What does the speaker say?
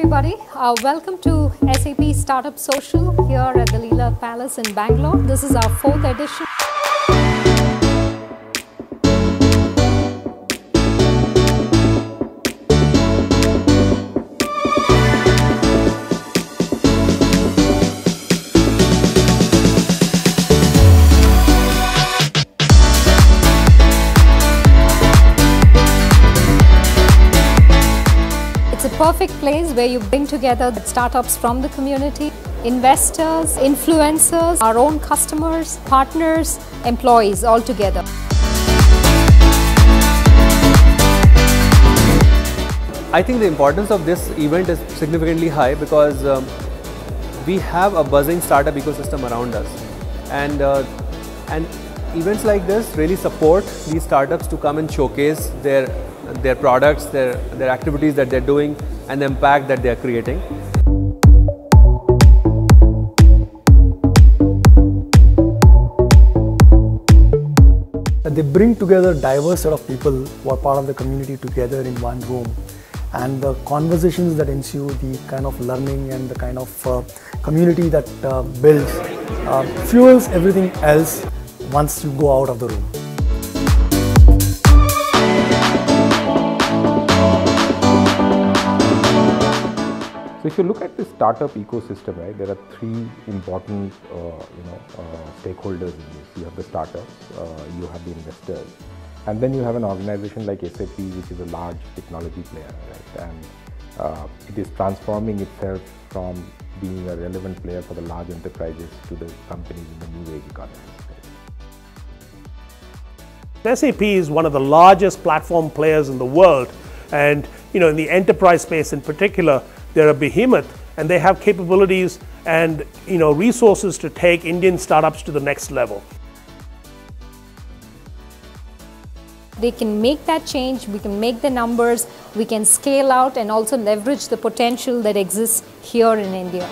everybody. Uh, welcome to SAP Startup Social here at the Leela Palace in Bangalore. This is our fourth edition. Perfect place where you bring together the startups from the community, investors, influencers, our own customers, partners, employees all together. I think the importance of this event is significantly high because um, we have a buzzing startup ecosystem around us, and uh, and events like this really support these startups to come and showcase their their products, their their activities that they're doing, and the impact that they are creating. They bring together diverse set of people who are part of the community together in one room and the conversations that ensue, the kind of learning and the kind of uh, community that uh, builds uh, fuels everything else once you go out of the room. So if you look at the startup ecosystem, right, there are three important, uh, you know, uh, stakeholders in this. You have the startups, uh, you have the investors, and then you have an organization like SAP, which is a large technology player, right, and uh, it is transforming itself from being a relevant player for the large enterprises to the companies in the new age economy. Right? SAP is one of the largest platform players in the world, and you know, in the enterprise space in particular, they're a behemoth, and they have capabilities and you know resources to take Indian startups to the next level. They can make that change, we can make the numbers, we can scale out and also leverage the potential that exists here in India.